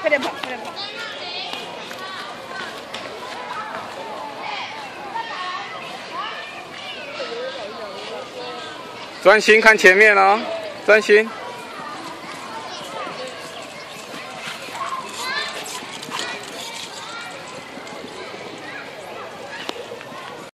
快点跑快点跑。专心看前面哦专心。